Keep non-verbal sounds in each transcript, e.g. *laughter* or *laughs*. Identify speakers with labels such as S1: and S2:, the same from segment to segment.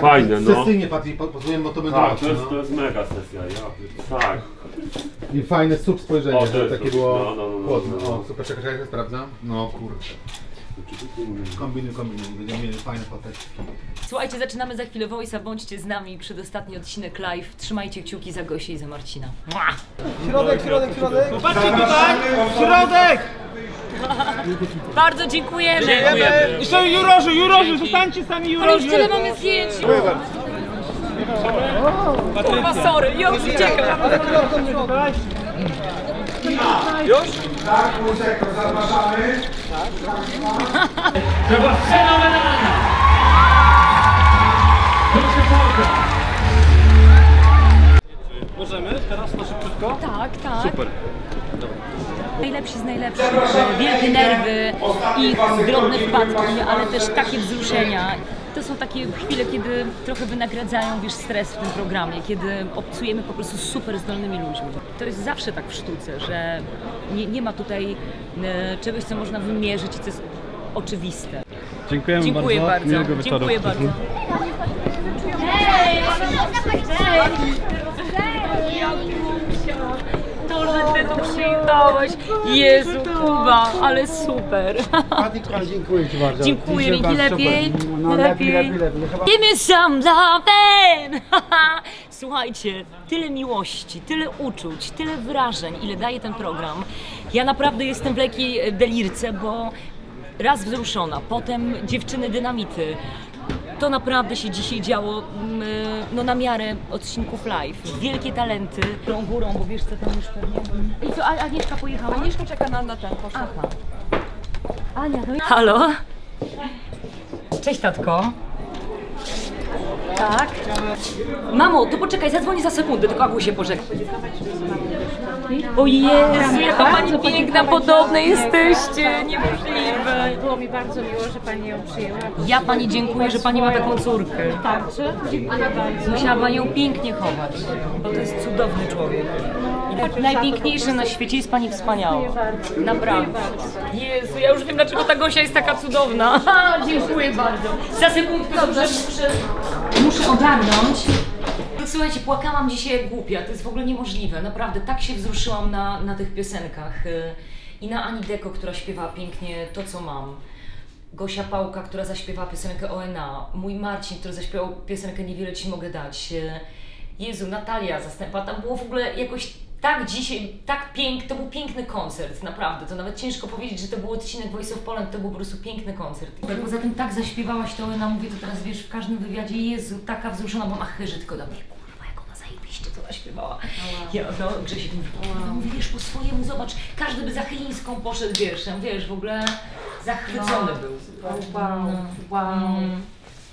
S1: tak
S2: Fajne, no.
S1: sesyjnie bardziej po- bo to będą
S2: Tak,
S1: oczy,
S2: to jest,
S1: no.
S2: to jest mega sesja, ja tak.
S1: I fajne sub spojrzenie,
S2: O, to jest
S1: takie
S2: to.
S1: było
S2: No, no, no, no,
S1: chłodne.
S2: no.
S1: O, super, czekaj, czekaj, sprawdzam. No kurde. Kombinuj, kombinuj, będziemy mieli fajne foteczki.
S3: Słuchajcie, zaczynamy za chwilę Voice'a, bądźcie z nami. Przedostatni odcinek live. Trzymajcie kciuki za Gosię i za Marcina. Mua!
S4: Środek, środek, środek.
S5: Patrzcie tutaj! Środek!
S3: Bardzo dziękujemy!
S5: Jeszcze jurorzy, jurorzy, zostańcie sami
S3: Ale już
S5: jurorzy!
S3: tyle mamy zdjęć! Kurwa, sorry, już uciekam.
S1: Tak, Łóżek, zapraszamy.
S5: Możemy teraz na szybciutko?
S3: Tak, tak. Super. Najlepsi z najlepszych. Wielkie nerwy, ich drobne wpadki, ale też takie wzruszenia. To są takie chwile, kiedy trochę wynagradzają wiesz, stres w tym programie, kiedy obcujemy po prostu z super zdolnymi ludźmi. To jest zawsze tak w sztuce, że nie, nie ma tutaj e, czegoś, co można wymierzyć i co jest oczywiste.
S4: Dziękujemy
S3: Dziękuję
S4: bardzo.
S3: bardzo.
S4: Miłego wieczoru.
S3: Dziękuję bardzo. To, przyjechałeś. Jezu, Kuba, ale super.
S4: Dziękuję Ci bardzo.
S3: Dziękuję,
S4: bardzo
S3: lepiej.
S4: super. No, lepiej, lepiej, lepiej.
S3: Give me some loving! Słuchajcie, tyle miłości, tyle uczuć, tyle wrażeń, ile daje ten program. Ja naprawdę jestem w lekkiej delirce, bo raz wzruszona, potem dziewczyny dynamity. To naprawdę się dzisiaj działo mm, e, no, na miarę odcinków live. Wielkie talenty. Górą, górą, bo wiesz co tam już pewnie... I co, Agnieszka pojechała? Agnieszka czeka na, na ten, poszła. Aha. Ania, no i... Halo? Cześć tatko. Tak. Mamo, to poczekaj, zadzwonię za sekundę, tylko Agu się pożegna. O Jezu, jaka pani piękna, podobne jesteście, niemożliwe.
S6: Było mi bardzo miło, że Pani ją przyjęła.
S3: Ja pani dziękuję, że pani ma taką córkę.
S6: Także dziękuję bardzo.
S3: Musiała pani ją pięknie chować, bo to jest cudowny człowiek. I najpiękniejszy na świecie jest pani wspaniała. Naprawdę. Jezu, ja już wiem dlaczego ta Gosia jest taka cudowna. *laughs* Dziękuję bardzo. Za sekundkę dobrze muszę, muszę ogarnąć. Słuchajcie, płakałam dzisiaj jak głupia, to jest w ogóle niemożliwe. Naprawdę, tak się wzruszyłam na, na tych piosenkach. y, I na Ani Deko, która śpiewa pięknie To, co mam. Gosia Pałka, która zaśpiewała piosenkę ONA, mój Marcin, który zaśpiewał piosenkę Niewiele Ci mogę dać. Jezu, Natalia zastępa, tam było w ogóle jakoś tak dzisiaj, tak piękny, to był piękny koncert, naprawdę. To nawet ciężko powiedzieć, że to był odcinek Voice of Poland, to był po prostu piękny koncert. Poza tym tak zaśpiewałaś to ONA, mówię to teraz, wiesz, w każdym wywiadzie, Jezu, taka wzruszona, bo machyrzy tylko do mnie, kurwa, jak ona zajebiście to zaśpiewała. Ja, no, Grzesiek mówi, kurwa, mówi, wiesz, po swojemu, zobacz, każdy by za Chylińską poszedł wierszem, wiesz, w ogóle zachwycony był.
S6: Wow, wow.
S3: Mm.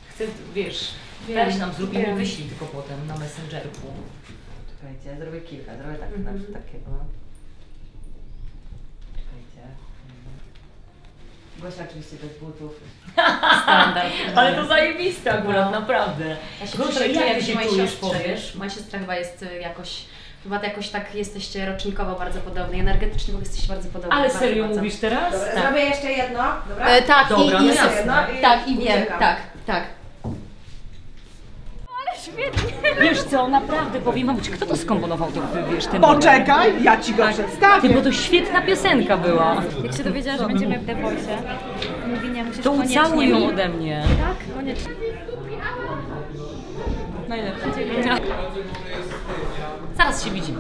S3: Chcę, wiesz, weź nam, mi
S6: wiem.
S3: wyślij tylko potem na Messengerku. Czekajcie, zrobię kilka, zrobię tak,
S6: Mhm.
S3: na takiego. Czekajcie. Gosia oczywiście bez butów.
S6: Standard. *laughs*
S3: Ale to zajebiste akurat, naprawdę.
S6: Ja się
S3: Gosia,
S6: czuję,
S3: jak ty się
S6: mojej
S3: czujesz,
S6: siostrze,
S3: powiesz?
S6: wiesz? Moja siostra chyba jest y, jakoś, chyba to jakoś tak jesteście rocznikowo bardzo podobni, energetycznie jesteście bardzo podobni.
S3: Ale
S6: bardzo,
S3: serio
S6: bardzo.
S3: mówisz teraz? Tak.
S7: Zrobię jeszcze jedno, dobra?
S6: E, tak,
S3: Dobra,
S6: i,
S3: no
S6: i,
S3: jasne.
S7: No i
S6: tak, i wiem,
S7: uciekam.
S6: tak, tak.
S3: Wiesz co, naprawdę powiem czy kto to skomponował, to, wiesz, ten
S5: Poczekaj, ja ci go
S3: Ty,
S5: przedstawię.
S3: bo to świetna piosenka była.
S6: Jak się dowiedziała, że będziemy w The Voice, mówi nie, musisz
S3: To
S6: koniecznie
S3: ucałuj ją ode mnie.
S6: Tak, koniecznie.
S3: Najlepsze. Zaraz się widzimy.